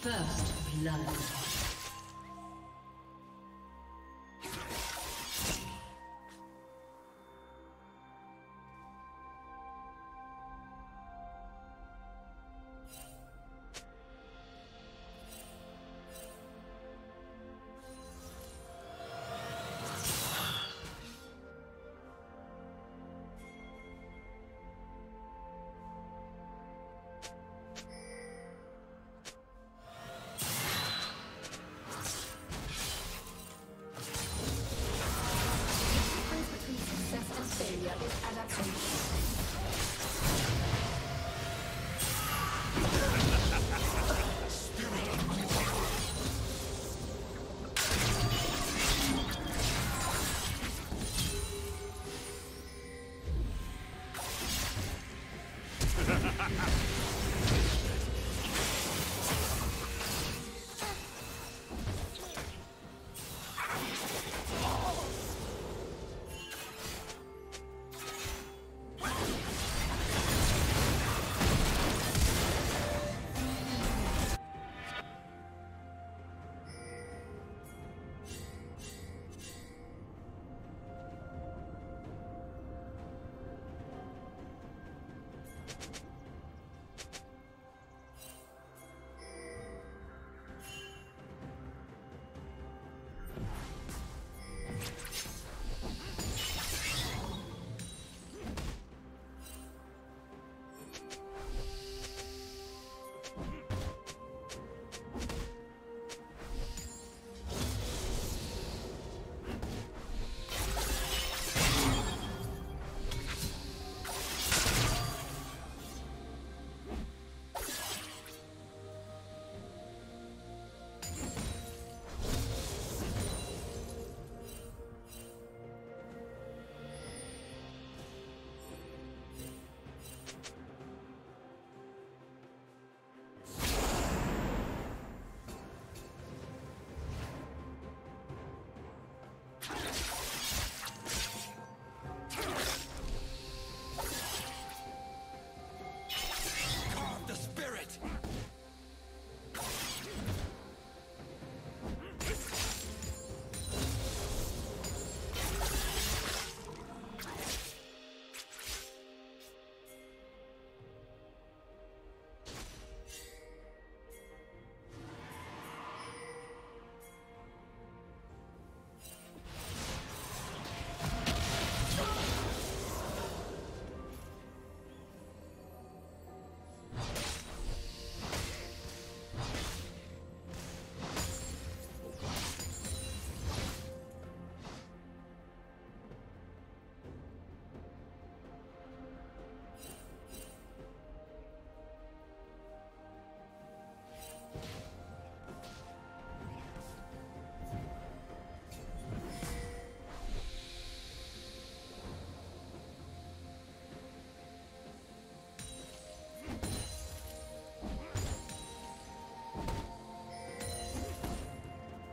First blood.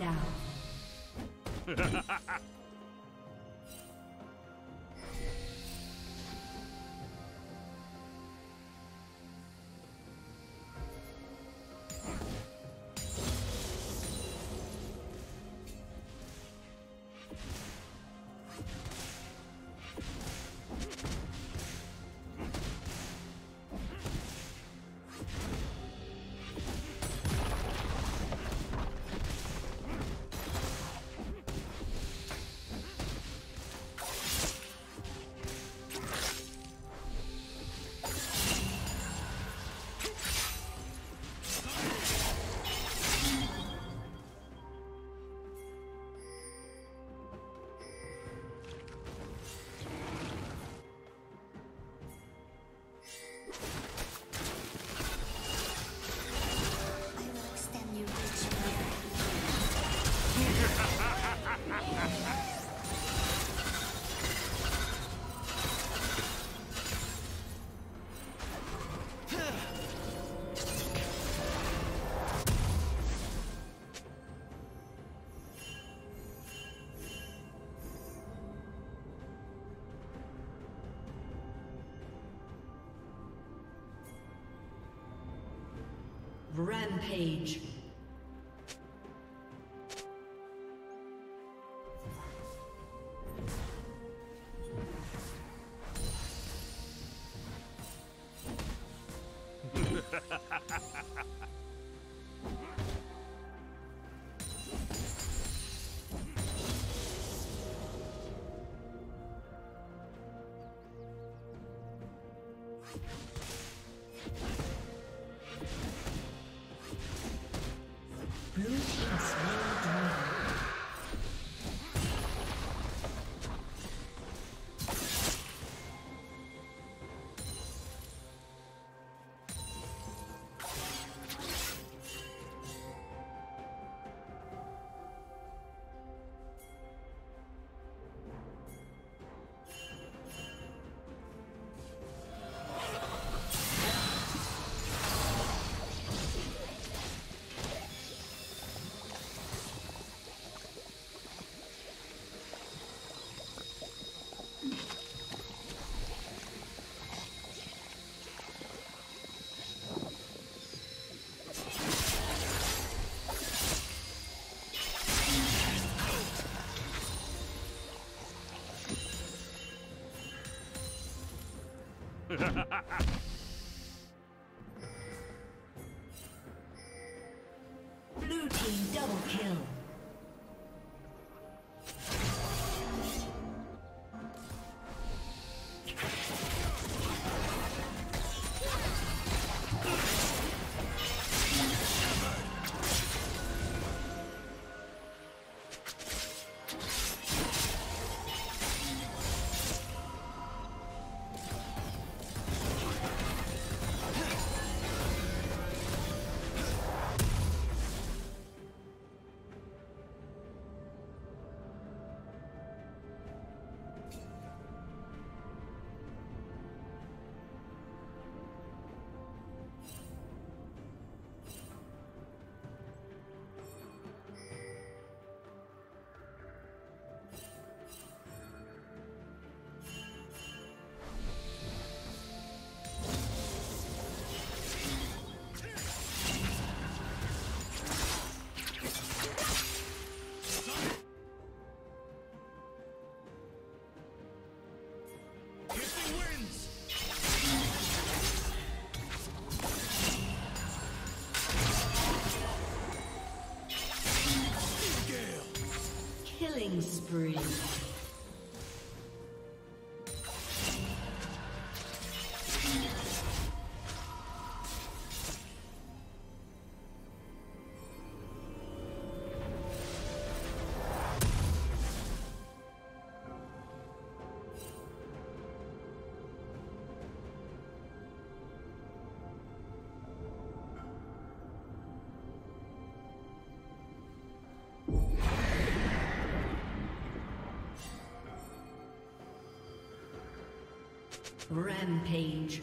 down. Rampage. Killing spree. Rampage.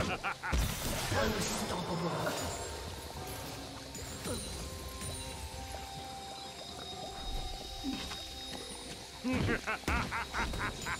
Unstoppable.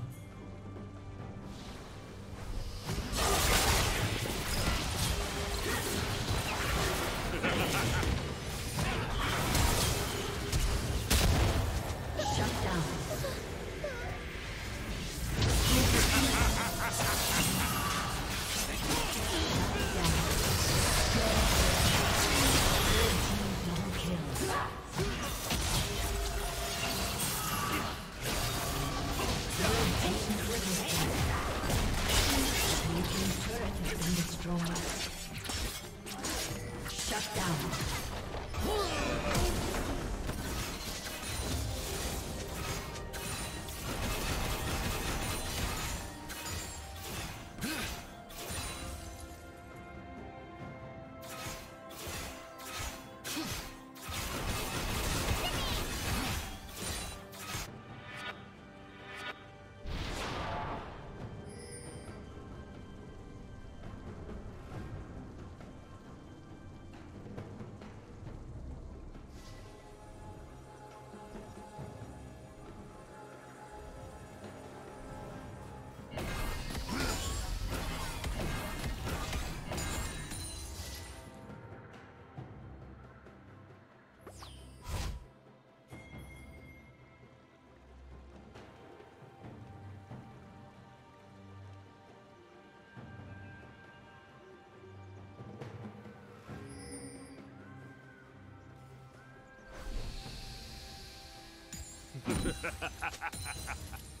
Has been destroyed. Shut down. Blue Team's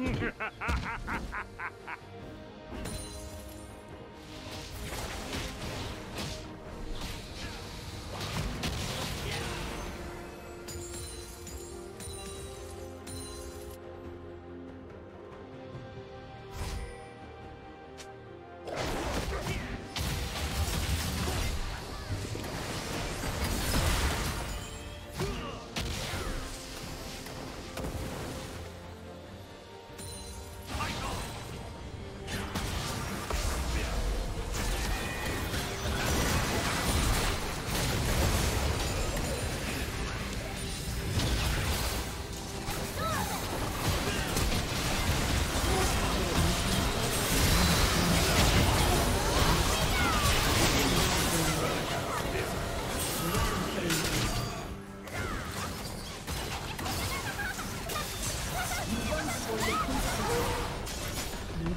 Ha ha ha ha ha!